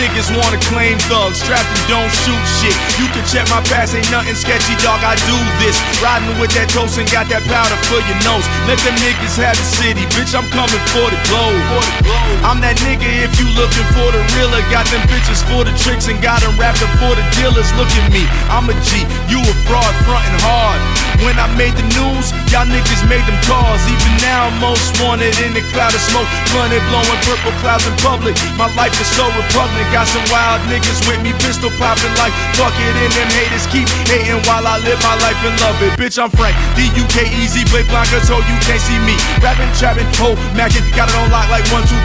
niggas wanna claim thugs, strapped and don't shoot shit. You can check my past, ain't nothing sketchy, dog. I do this. Riding with that toast and got that powder for your nose. Let them niggas have the city, bitch. I'm coming for the globe. I'm that nigga if you looking for the realer. Got them bitches for the tricks and got them wrapped up for the dealers. Look at me, I'm a G. You a fraud, frontin' hard. When I made the news, y'all niggas made them calls. Even now, most wanted in the cloud of smoke. Blunted, blowing purple clouds in public. My life is so repugnant. Got some wild niggas with me, pistol popping like fuck it. And them haters keep hating while I live my life and love it. Bitch, I'm Frank. D-U-K-E-Z, play Blanca, so you can't see me. Rapping, trapping, ho, macking, got it on lock like one, two.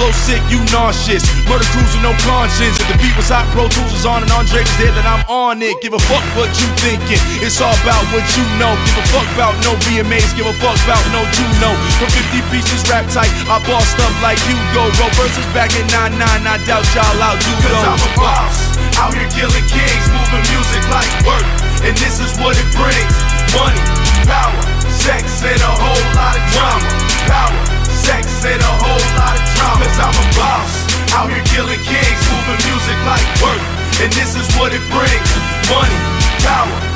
Flow sick, you nauseous. Murder cruising, no conscience. If the beat was hot, Pro Tools was on, and Andre was there, then I'm on it. Give a fuck what you thinking. It's all about what you know. Give a fuck about no VMAs, give a fuck about no Juno. From 50 pieces rap tight, I bossed up like Hugo. Roll verses back in 99, I doubt y'all outdo Cause I'm a boss, out here killing kings, moving music like work. And this is what it brings And this is what it brings. Money, power,